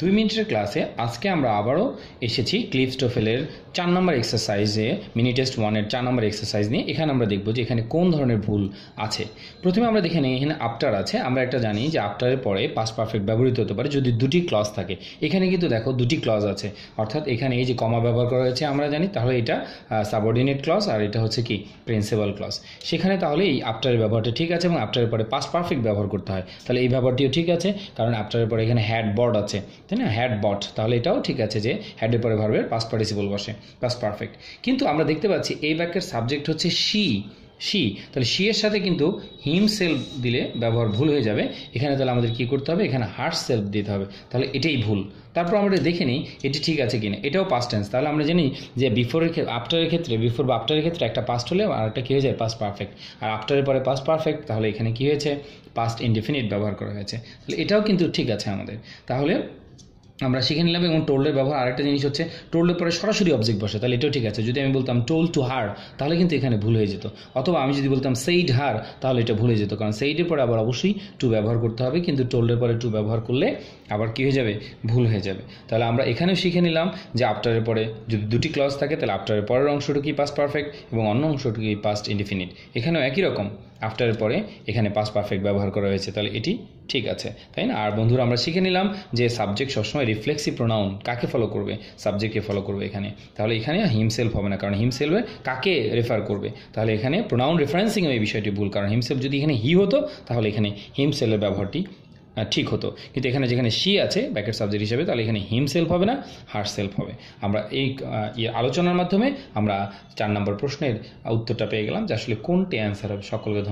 দুই মিনিটের ক্লাসে আজকে আমরা আবারও এসেছি ক্লিফ স্টোফেলের চার নম্বর এক্সারসাইজে মিনি টেস্ট ওয়ানের চার নম্বর এক্সারসাইজ নিয়ে। এখানে আমরা দেখব যে এখানে কোন ধরনের ভুল আছে। প্রথমে আমরা দেখে নিই, এখানে আফটার আছে। আমরা একটা জানি যে আফটারের পরে পাস পারফেক্ট ব্যবহৃত হতে পারে যদি দুটি ক্লজ থাকে। এখানে কিন্তু দেখো দুটি ক্লজ আছে। অর্থাৎ এখানে এই যে কমা ব্যবহার করা হয়েছে আমরা জানি, তাহলে এটা সাবঅর্ডিনেট ক্লজ আর এটা হচ্ছে কি? প্রিন্সিপাল ক্লজ সেখানে তাহলে এই আফটারের ব্যবহারটা ঠিক আছে এবং আফটারের পরে পাস পারফেক্ট ব্যবহার করতে হয়। তাহলে এই ব্যবহারটিও ঠিক আছে, কারণ আফটারের পরে এখানে হ্যাড বর্ড আছে। তাই না? হ্যাড বট তাহলে এটাও ঠিক আছে যে হ্যাডের পরে ভার্বের পাস পার্টিসিপল বসে। পাস পারফেক্ট কিন্তু আমরা দেখতে পাচ্ছি এই বাক্যের সাবজেক্ট হচ্ছে শি শি তাহলে শি এর সাথে কিন্তু হিম সেলফ দিলে ব্যবহার ভুল হয়ে যাবে। এখানে তাহলে আমাদের কি করতে হবে? এখানে হার্ট সেলফ দিতে হবে। তাহলে এটাই ভুল। তারপর আমরা দেখে নিই, এটি ঠিক আছে কিনা। এটাও পাস্ট টেন্স তাহলে আমরা জানি যে বিফোরের আফটারের ক্ষেত্রে বিফোর বা আফটারের ক্ষেত্রে একটা পাস্ট হলে আর একটা কী হয়ে যায়? পাস্ট পারফেক্ট আর আফটারের পরে পাস্ট পারফেক্ট তাহলে এখানে কী হয়েছে? পাস্ট ইনডিফিনিট ব্যবহার করা হয়েছে। তাহলে এটাও কিন্তু ঠিক আছে আমাদের। তাহলে আমরা শিখে নিলাম এবং টোল্ডের ব্যবহার আরেকটা জিনিস হচ্ছে, টোল্ডের পরে সরাসরি অবজেক্ট বসে, তাহলে এটাও ঠিক আছে। যদি আমি বলতাম টোল টু হার, তাহলে কিন্তু এখানে ভুল হয়ে যেত। অথবা আমি যদি বলতাম সেইড হার, তাহলে এটা ভুলে যেত। কারণ সেইডের পরে আবার অবশ্যই টু ব্যবহার করতে হবে, কিন্তু টোল্ডের পরে টু ব্যবহার করলে আবার কী হয়ে যাবে? ভুল হয়ে যাবে। তাহলে আমরা এখানেও শিখে নিলাম যে আফটারের পরে যদি দুটি ক্লজ থাকে, তাহলে আফটারের পরের অংশটুকুই পাস্ট পারফেক্ট এবং অন্য অংশটুকুই পাস্ট ইনডিফিনিট এখানেও একই রকম। আফটারের পরে এখানে পাস পারফেক্ট ব্যবহার করা হয়েছে, তাহলে এটি ঠিক আছে, তাই না? আর বন্ধুরা, আমরা শিখে নিলাম যে সাবজেক্ট সবসময় রিফ্লেক্সিভ প্রোনাউন কাকে ফলো করবে? সাবজেক্টকে ফলো করবে এখানে। তাহলে এখানে হিমসেলফ হবে না, কারণ হিমসেলফে কাকে রেফার করবে? তাহলে এখানে প্রোনাউন রেফারেন্সিং এই বিষয়টি ভুল, কারণ হিমসেলফ যদি এখানে হি হতো, তাহলে এখানে হিমসেলের ব্যবহারটি ঠিক হতো। কিন্তু এখানে যেখানে সি আছে ব্যাকেট সাবজেক্ট হিসেবে, তাহলে এখানে হিম সেলফ হবে না হার্ট সেলফ হবে। আমরা এই ইয়ে আলোচনার মাধ্যমে আমরা চার নম্বর প্রশ্নের উত্তরটা পেয়ে গেলাম, যে আসলে কোনটি অ্যান্সার হবে? সকলকে